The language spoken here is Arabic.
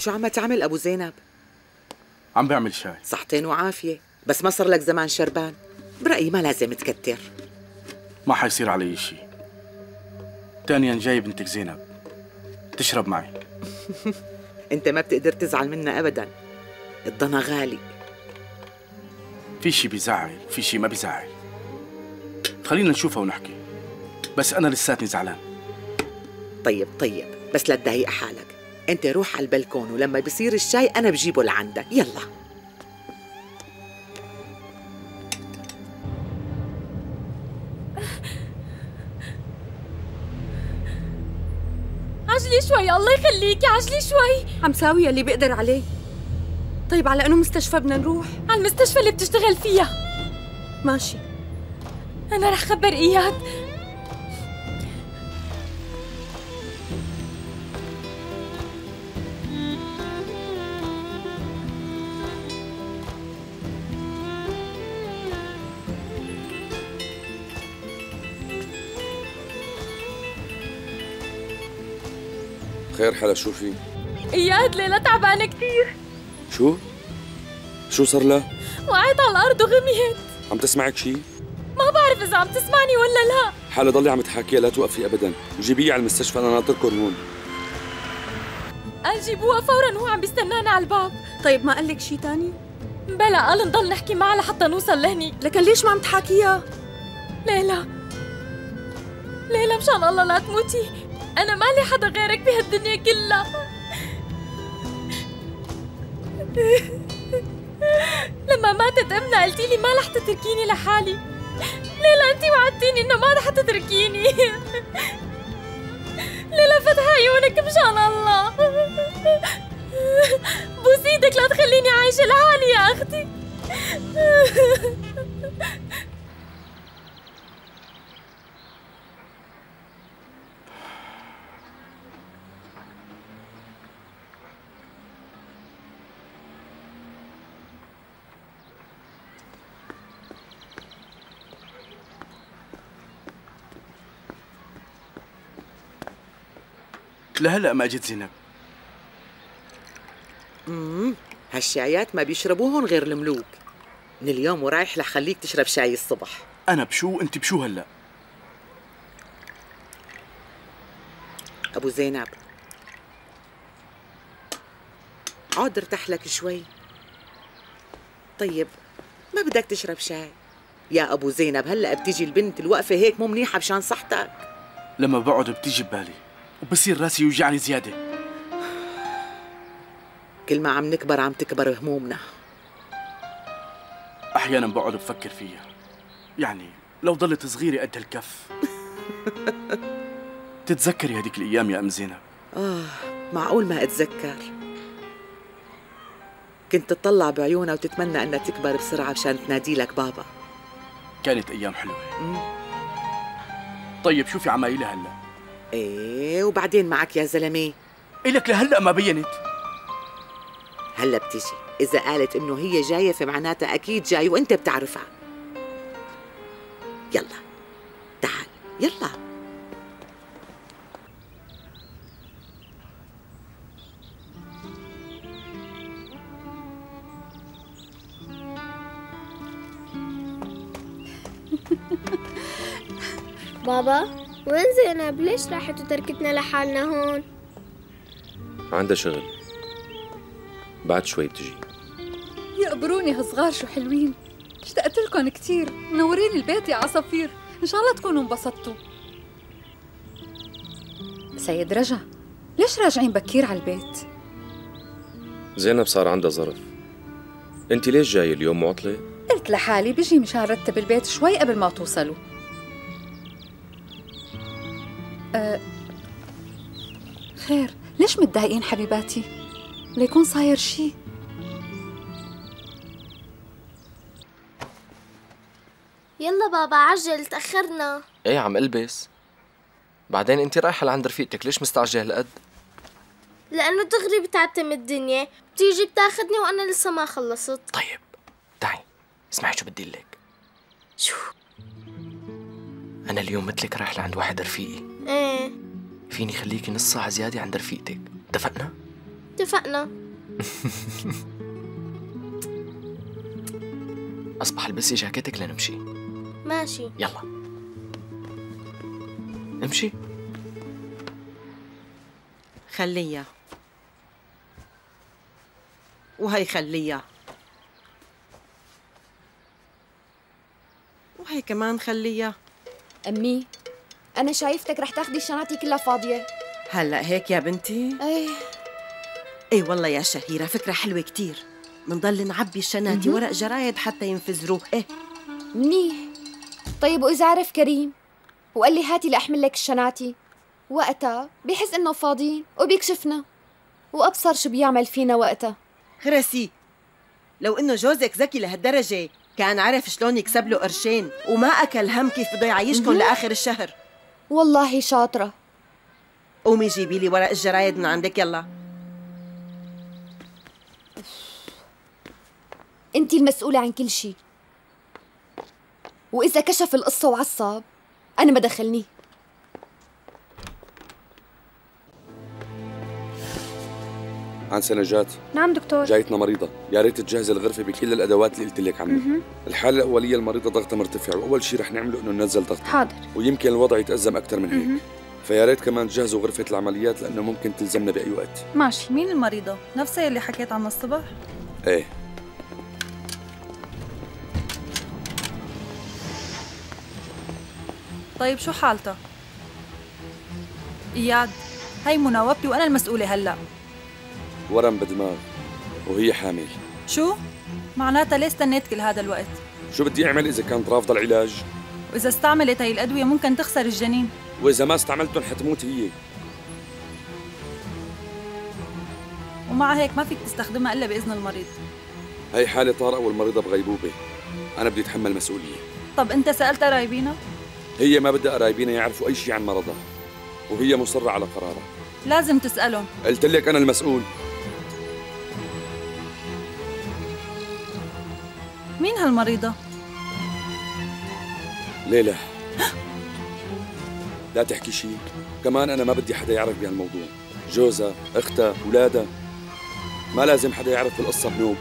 شو عم تعمل أبو زينب؟ عم بعمل شاي. صحتين وعافية بس ما صار لك زمان شربان. برأيي ما لازم تكتر. ما حيصير علي شيء ثانيا جاي بنتك زينب. تشرب معي. أنت ما بتقدر تزعل منا ابدا. الضنا غالي. في شيء بيزعل في شيء ما بيزعل. خلينا نشوفها ونحكي. بس أنا لساتني زعلان. طيب طيب. بس لا تضايق حالك. انت روح على البلكون ولما بصير الشاي أنا بجيبه لعندك. يلا. عجلي شوي الله يخليكي عجلي شوي. عم ساوي اللي بقدر عليه. طيب على انه مستشفى بدنا نروح؟ على المستشفى اللي بتشتغل فيها. ماشي. أنا رح خبر إياد. خير حلا شو في؟ إياد ليلى تعبانة كثير. شو؟ شو صار لها؟ وقعت على الأرض وغميت. عم تسمعك شي؟ ما بعرف إذا عم تسمعني ولا لا. حالة ضلي عم تحاكيها لا توقفي ابدا. وجيبيه على المستشفى أنا ناطركم هون. قال جيبوها فورا وهو عم بيستنانا على الباب. طيب ما قال لك شيء تاني؟ بلا قال نضل نحكي معها لحتى نوصل لهنيك لكن ليش ما عم تحاكيها؟ ليلى. ليلى مشان الله لا تموتي. أنا مالي حدا غيرك بهالدنيا كلها. لما ماتت أمنا قلتي لي ما رح تتركيني لحالي. ليلى أنت وعدتيني إنه ما رح تتركيني. ليلى فتح عيونك مشان الله. بوس إيدك لا تخليني عايشة لحالي يا أختي. لهلا ما اجت زينب. امم هالشايات ما بيشربوهن غير الملوك. من اليوم ورايح رح خليك تشرب شاي الصبح. أنا بشو؟ أنت بشو هلا؟ أبو زينب. عود ارتاح لك شوي. طيب ما بدك تشرب شاي؟ يا أبو زينب هلا بتيجي البنت الوقفة هيك مو منيحة بشان صحتك. لما بقعد بتيجي ببالي. وبصير راسي يوجعني زيادة. كل ما عم نكبر عم تكبر همومنا. أحيانا بقعد بفكر فيها. يعني لو ضلت صغيرة قد هالكف. تتذكري هذيك الأيام يا أم زينب؟ آه معقول ما أتذكر. كنت تطلع بعيونها وتتمنى أنها تكبر بسرعة مشان تنادي لك بابا. كانت أيام حلوة. مم. طيب شوفي عمايلها هلا. إيه وبعدين معك يا زلمة. إلك لهلا ما بينت. هلا بتيجي. إذا قالت إنه هي جاية فمعناتها أكيد جاي وأنت بتعرفها. يلا. تعال. يلا. بابا؟ وين زينب ليش راحت وتركتنا لحالنا هون؟ عندها شغل. بعد شوي بتجي. يقبروني هالصغار شو حلوين. اشتقت لكم كثير منورين البيت يا عصافير. إن شاء الله تكونوا انبسطتوا. سيد رجا ليش راجعين بكير على البيت؟ زينب صار عندها ظرف. انت ليش جاي اليوم معطلة؟ قلت لحالي بيجي مشان رتب البيت شوي قبل ما توصلوا. أه خير ليش متضايقين حبيباتي؟ ليكون صاير شي. يلا بابا عجل تأخرنا. إيه عم ألبس. بعدين انت رايحة لعند رفيقتك ليش مستعجلة هالقد؟ لأنه دغري بتعتم الدنيا. بتيجي بتاخدني وأنا لسه ما خلصت. طيب تعي اسمعي شو بدي لك. شو؟ أنا اليوم مثلك رايح لعند واحد رفيقي. إيه. فيني خليكي نص ساعة زيادة عند رفيقتك. اتفقنا؟ اتفقنا. أصبح ألبسي جاكيتك لنمشي. ماشي. يلا. امشي. خليها وهي خليها وهي كمان خليها أمي. أنا شايفتك رح تاخدي شنطتي كلها فاضية. هلأ هيك يا بنتي؟ إيه. إيه والله يا شهيرة فكرة حلوة كتير. منضل نعبي الشناتي ورق جرايد حتى ينفجروه إيه. منيح. طيب وإذا عرف كريم؟ وقال لي هاتي لأحمل لك الشناتي وقتها بيحس إنه فاضيين وبيكشفنا. وأبصر شو بيعمل فينا وقتها. خرسي. لو إنه جوزك ذكي لهالدرجة كان عرف شلون يكسب له قرشين وما أكل هم كيف بده يعيشكم لآخر الشهر. والله شاطرة. قومي جيبي لي ورق الجرايد من عندك يلا. أنت المسؤولة عن كل شيء. وإذا كشف القصة وعصب أنا ما دخلني. عن سنجات نعم دكتور. جايتنا مريضة. يا ريت تجهز الغرفة بكل الأدوات اللي قلت لك عنها. الحالة الأولية المريضة ضغطها مرتفع وأول شيء رح نعمله إنه ننزل ضغطها حاضر. ويمكن الوضع يتأزم أكثر من هيك. فيا ريت كمان تجهزوا غرفة العمليات لأنه ممكن تلزمنا بأي وقت. ماشي. مين المريضة؟ نفسها اللي حكيت عنها الصبح؟ إيه. طيب شو حالتها؟ إياد هي مناوبتي وأنا المسؤولة هلأ. ورم بدماغ وهي حامل. شو؟ معناتها ليه استنيت كل هذا الوقت؟ شو بدي أعمل إذا كانت رافضة العلاج؟ وإذا استعملت هي الأدوية ممكن تخسر الجنين. وإذا ما استعملتهم حتموت هي. ومع هيك ما فيك تستخدمها إلا بإذن المريض. هي حالة طارئة والمريضة بغيبوبة. أنا بدي أتحمل مسؤولية. طب أنت سألت قرايبينا؟ هي ما بدها قرايبينا يعرفوا أي شيء عن مرضها. وهي مصرة على قرارها. لازم تسألهم. قلت لك أنا المسؤول. هالمريضة؟ ليلى. لا تحكي شيء. كمان أنا ما بدي حدا يعرف بهالموضوع. جوزها أختها أولادها ما لازم حدا يعرف بالقصة بنوب